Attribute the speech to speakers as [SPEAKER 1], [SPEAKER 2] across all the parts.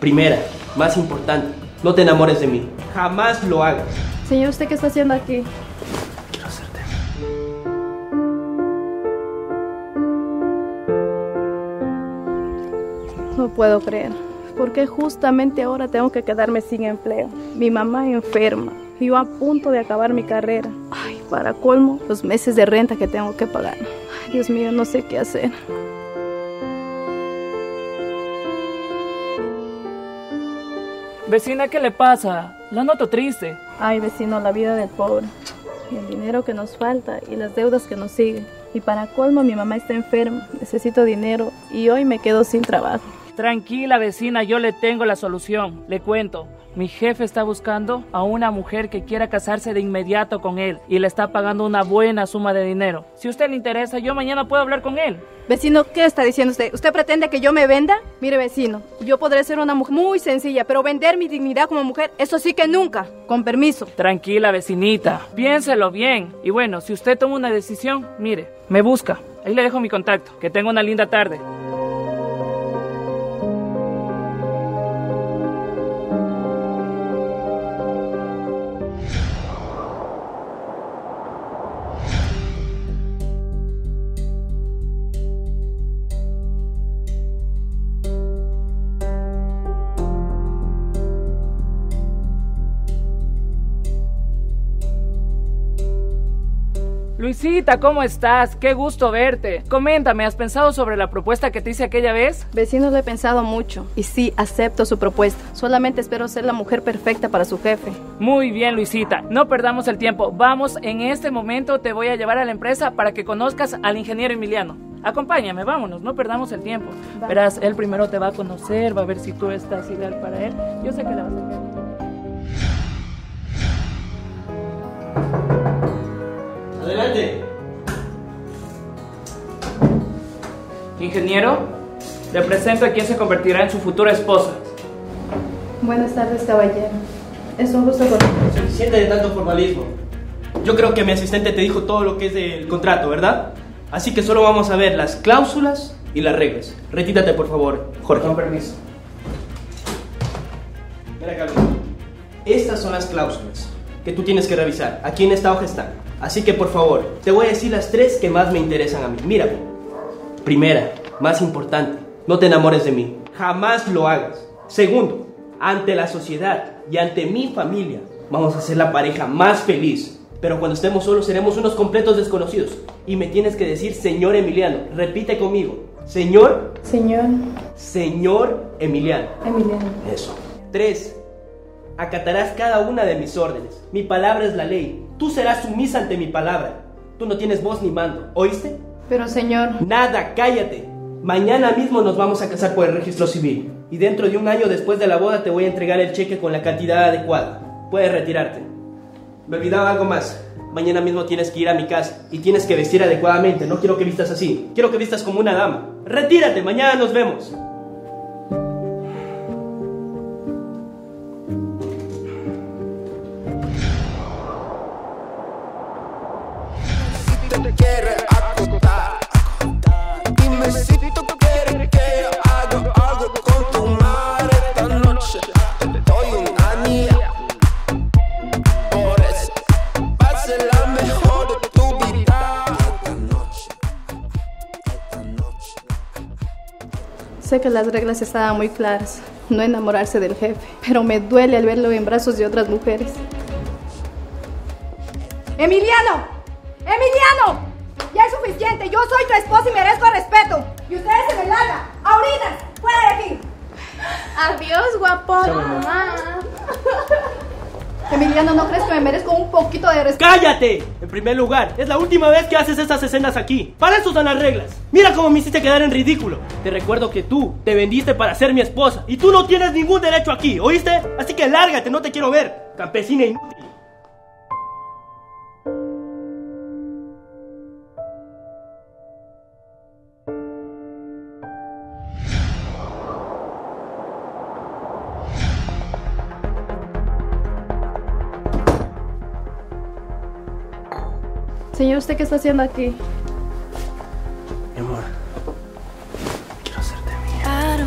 [SPEAKER 1] Primera, más importante, no te enamores de mí. Jamás lo hagas.
[SPEAKER 2] Señor, ¿usted qué está haciendo aquí?
[SPEAKER 1] Quiero hacerte.
[SPEAKER 2] No puedo creer. ¿Por qué justamente ahora tengo que quedarme sin empleo? Mi mamá enferma. y Yo a punto de acabar mi carrera. Ay, para colmo, los meses de renta que tengo que pagar. Ay, Dios mío, no sé qué hacer.
[SPEAKER 3] Vecina, ¿qué le pasa? La noto triste.
[SPEAKER 2] Ay, vecino, la vida del pobre. Y el dinero que nos falta y las deudas que nos siguen. Y para colmo, mi mamá está enferma. Necesito dinero y hoy me quedo sin trabajo.
[SPEAKER 3] Tranquila, vecina, yo le tengo la solución. Le cuento. Mi jefe está buscando a una mujer que quiera casarse de inmediato con él y le está pagando una buena suma de dinero. Si a usted le interesa, yo mañana puedo hablar con él.
[SPEAKER 2] Vecino, ¿qué está diciendo usted? ¿Usted pretende que yo me venda? Mire, vecino, yo podré ser una mujer muy sencilla, pero vender mi dignidad como mujer, eso sí que nunca. Con permiso.
[SPEAKER 3] Tranquila, vecinita. Piénselo bien. Y bueno, si usted toma una decisión, mire, me busca. Ahí le dejo mi contacto. Que tenga una linda tarde. Luisita, ¿cómo estás? Qué gusto verte. Coméntame, ¿has pensado sobre la propuesta que te hice aquella vez?
[SPEAKER 2] Vecino, lo he pensado mucho. Y sí, acepto su propuesta. Solamente espero ser la mujer perfecta para su jefe.
[SPEAKER 3] Muy bien, Luisita. No perdamos el tiempo. Vamos, en este momento te voy a llevar a la empresa para que conozcas al ingeniero Emiliano. Acompáñame, vámonos, no perdamos el tiempo. Verás, él primero te va a conocer, va a ver si tú estás ideal para él. Yo sé que le vas a caer.
[SPEAKER 1] Adelante.
[SPEAKER 3] Ingeniero, le presento a quien se convertirá en su futura esposa.
[SPEAKER 2] Buenas tardes, caballero. Es un gusto conocerlo.
[SPEAKER 1] Suficiente de tanto formalismo. Yo creo que mi asistente te dijo todo lo que es del contrato, ¿verdad? Así que solo vamos a ver las cláusulas y las reglas. Retírate, por favor, Jorge.
[SPEAKER 3] Con permiso.
[SPEAKER 1] Acá, Luis. Estas son las cláusulas que tú tienes que revisar. Aquí en esta hoja están. Así que, por favor, te voy a decir las tres que más me interesan a mí. Mira. Primera, más importante, no te enamores de mí. Jamás lo hagas. Segundo, ante la sociedad y ante mi familia, vamos a ser la pareja más feliz. Pero cuando estemos solos seremos unos completos desconocidos. Y me tienes que decir, señor Emiliano, repite conmigo. Señor,
[SPEAKER 2] Señor
[SPEAKER 1] señor Emiliano.
[SPEAKER 2] Emiliano.
[SPEAKER 1] Eso. 3. Acatarás cada una de mis órdenes. Mi palabra es la ley. Tú serás sumisa ante mi palabra. Tú no tienes voz ni mando. ¿Oíste?
[SPEAKER 2] Pero, señor,
[SPEAKER 1] Nada, cállate. Mañana mismo nos vamos a casar por el registro civil. Y dentro de un año después de la boda te voy a entregar el cheque con la cantidad adecuada. Puedes retirarte. Me olvidaba algo más. Mañana mismo tienes que ir a mi casa y tienes que vestir adecuadamente. No quiero que vistas así. Quiero que vistas como una dama. Retírate, mañana nos vemos.
[SPEAKER 2] Sé que las reglas estaban muy claras. No enamorarse del jefe. Pero me duele al verlo en brazos de otras mujeres. ¡Emiliano! ¡Emiliano! Ya es suficiente. Yo soy tu esposa y merezco respeto. Y ustedes se me largan. ¡Ahorita! ¡Fuera de aquí! Adiós, guapo. Emiliano, ¿no crees que me merezco un poquito de respeto?
[SPEAKER 1] ¡Cállate! En primer lugar, es la última vez que haces estas escenas aquí. Para eso son las reglas. Mira cómo me hiciste quedar en ridículo. Te recuerdo que tú te vendiste para ser mi esposa y tú no tienes ningún derecho aquí, ¿oíste? Así que lárgate, no te quiero ver. Campesina inútil.
[SPEAKER 2] Señor, ¿usted qué está haciendo aquí?
[SPEAKER 1] Mi amor, quiero hacerte mía.
[SPEAKER 4] Ay,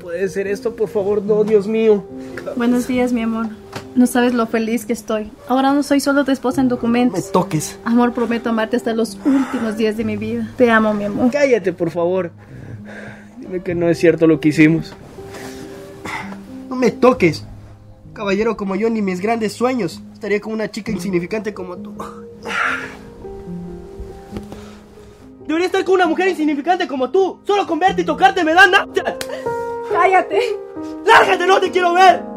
[SPEAKER 1] ¿Puede ser esto, por favor? No, Dios mío.
[SPEAKER 2] Buenos días, mi amor. No sabes lo feliz que estoy. Ahora no soy solo tu esposa en
[SPEAKER 1] Me
[SPEAKER 2] documentos.
[SPEAKER 1] toques.
[SPEAKER 2] Amor, prometo amarte hasta los últimos días de mi vida. Te amo, mi amor.
[SPEAKER 1] Cállate, por favor. Dime que no es cierto lo que hicimos. No me toques. Caballero como yo, ni mis grandes sueños. Estaría con una chica insignificante como tú. Debería estar con una mujer insignificante como tú. Solo con verte y tocarte me dan náuseas.
[SPEAKER 2] ¡Cállate!
[SPEAKER 1] ¡Lárgate, no te quiero ver!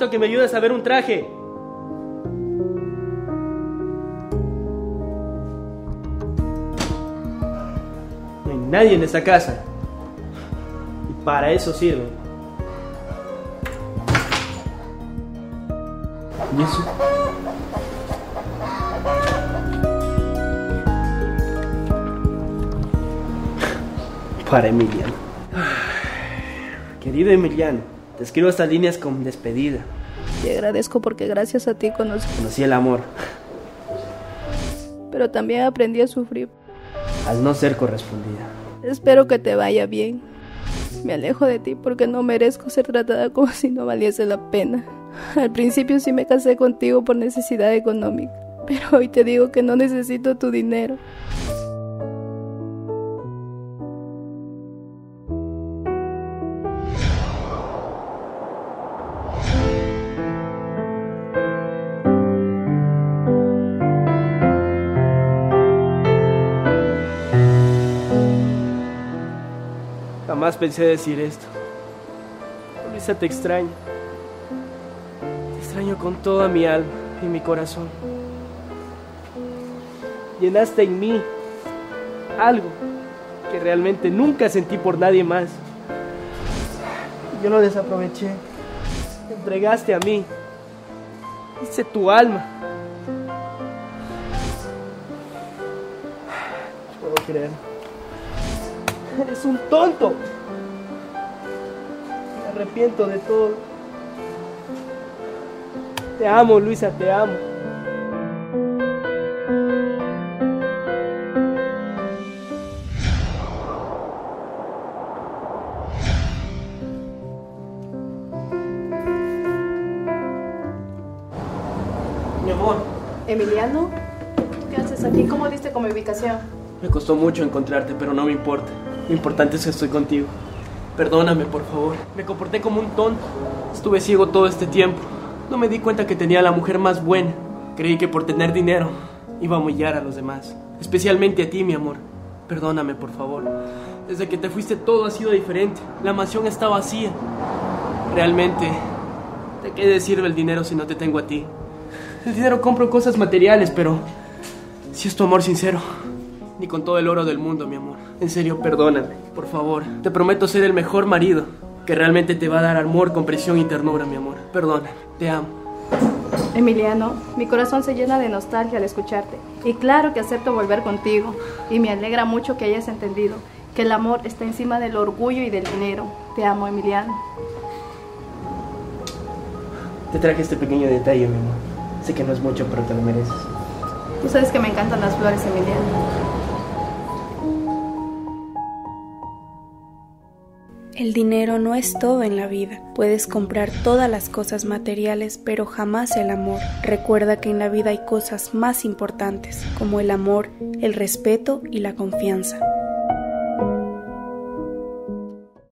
[SPEAKER 1] Necesito que me ayudes a ver un traje. Nadie en esta casa. Y para eso sirve. ¿Y eso? Para Emiliano. Querido Emiliano, te escribo estas líneas con despedida.
[SPEAKER 2] Te agradezco porque gracias a ti conozco.
[SPEAKER 1] Conocí el amor
[SPEAKER 2] Pero también aprendí a sufrir.
[SPEAKER 1] al no ser correspondida.
[SPEAKER 2] Espero que te vaya bien. Me alejo de ti porque no merezco ser tratada como si no valiese la pena. Al principio sí me casé contigo por necesidad económica, pero hoy te digo que no necesito tu dinero.
[SPEAKER 1] Pensé decir esto. Luisa, te extraño. Te extraño con toda mi alma y mi corazón. Llenaste en mí algo que realmente nunca sentí por nadie más. Yo lo desaproveché. Te entregaste a mí. Hice tu alma. No puedo creer. Eres un tonto. Me arrepiento de todo. Te amo, Luisa, te amo. Mi amor,
[SPEAKER 2] Emiliano, ¿qué haces aquí? ¿Cómo diste con mi ubicación?
[SPEAKER 1] me costó mucho encontrarte, pero no me importa. Lo importante es que estoy contigo. Perdóname, por favor. Me comporté como un tonto. Estuve ciego todo este tiempo. No me di cuenta que tenía a la mujer más buena. Creí que por tener dinero iba a humillar a los demás. Especialmente a ti, mi amor. Perdóname, por favor. Desde que te fuiste todo ha sido diferente. La mansión está vacía. Realmente, ¿de qué sirve el dinero si no te tengo a ti? El dinero compro cosas materiales, pero si es tu amor sincero, ni con todo el oro del mundo, mi amor. En serio, perdóname, por favor. Te prometo ser el mejor marido, que realmente te va a dar amor, comprensión y ternura, mi amor. Perdóname, te amo.
[SPEAKER 2] Emiliano, mi corazón se llena de nostalgia al escucharte. Y claro que acepto volver contigo. Y me alegra mucho que hayas entendido que el amor está encima del orgullo y del dinero. Te amo, Emiliano.
[SPEAKER 1] Te traje este pequeño detalle, mi amor. Sé que no es mucho, pero te lo mereces.
[SPEAKER 2] Tú sabes que me encantan las flores, Emiliano.
[SPEAKER 4] El dinero no es todo en la vida. Puedes comprar todas las cosas materiales, pero jamás el amor. Recuerda que en la vida hay cosas más importantes, como el amor, el respeto y la confianza.